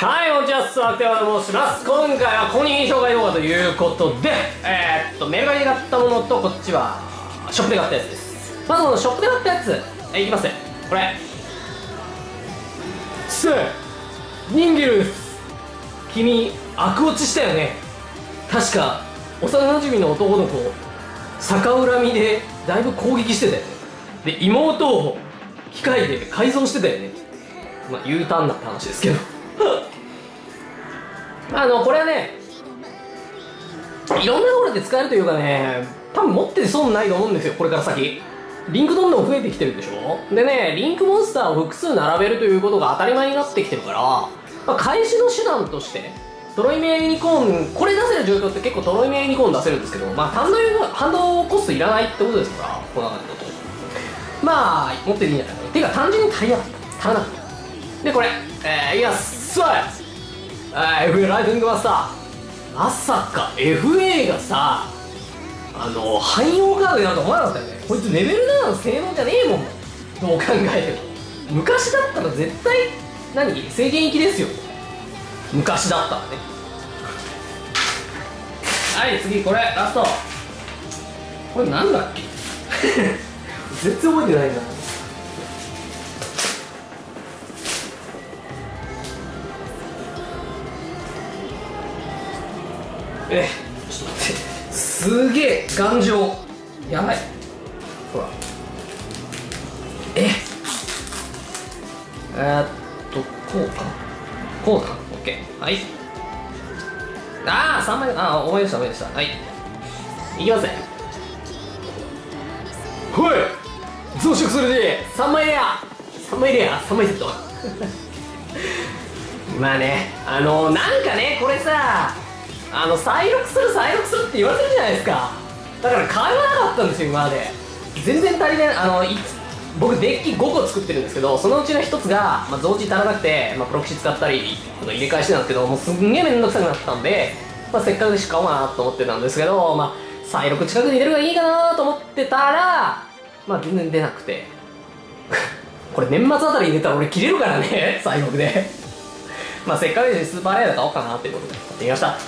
はい、こんにちは、スワクテワと申します。今回は公認紹介動画ということで、えー、っと、メルカリで買ったものと、こっちは、ショップで買ったやつです。まずこのショップで買ったやつ、えいきます。これ。スーニンゲルス君、悪落ちしたよね。確か、幼馴染の男の子、逆恨みで、だいぶ攻撃してたよね。で、妹を、機械で改造してたよね。まあ、U ターンなって話ですけど。あのこれはねいろんなところで使えるというかね多分持ってて損ないと思うんですよこれから先。リンクどんどん増えてきてるんでしょ？でねリンクモンスターを複数並べるということが当たり前になってきてるから、まあ、返しの手段としてトロイメユニコーンこれ出せる状況って結構トロイメユニコーン出せるんですけどまあハンドハンドコストいらないってことですからこの中でだと。まあ持ってていいんじゃないかなていうか単純に足りなかった。足らなかった。でこれえー、いやそうあ FA ライトニングマスターまさか FA がさあの汎用カードになると思わなかったよね。こいつレベル7の性能じゃねえもん。どう考えても。昔だったら絶対何？制限域ですよ。昔だったらね。はい次これ。ラスト。これなんだっけ？全然覚えてないんえちょっと待ってすげえ頑丈。やばい。ほら。ええー、っとこうか。こうだ。なオッケー。はい。ああ3枚ああ思い出した思い出した。はい。いきますね。ほい。増殖するで3枚レア。3枚レア。3枚セット。まあねあのなんかねこれさあの再録する再録するって言われてるじゃないですか。だから買わなかったんですよ今まで。全然足りないあの僕デッキ5個作ってるんですけどそのうちの1つが、まあ、増値足らなくて、まあ、プロキシ使ったり入れ替えしてたんですけどもうすんげえ面倒くさくなったんで、まあ、せっかくでし買おうかなと思ってたんですけど、まあ、再録近くに出るがいいかなと思ってたらまあ全然出なくて。これ年末あたりに出たら俺切れるからね 再録で。まあせっかくでスーパーレアで買おうかなっていうことで買ってみました。はい。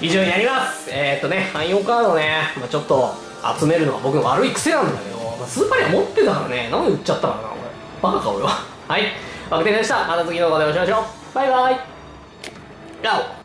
以上になります。えー、っとね汎用カードね、まあ、ちょっと集めるのは僕の悪い癖なんだけど、まあ、スーパーレア持ってたからね。なんで売っちゃったかな俺バカか俺は。はい。バクテリでした。また次の動画でお会いしましょう。バイバイ。ラオ。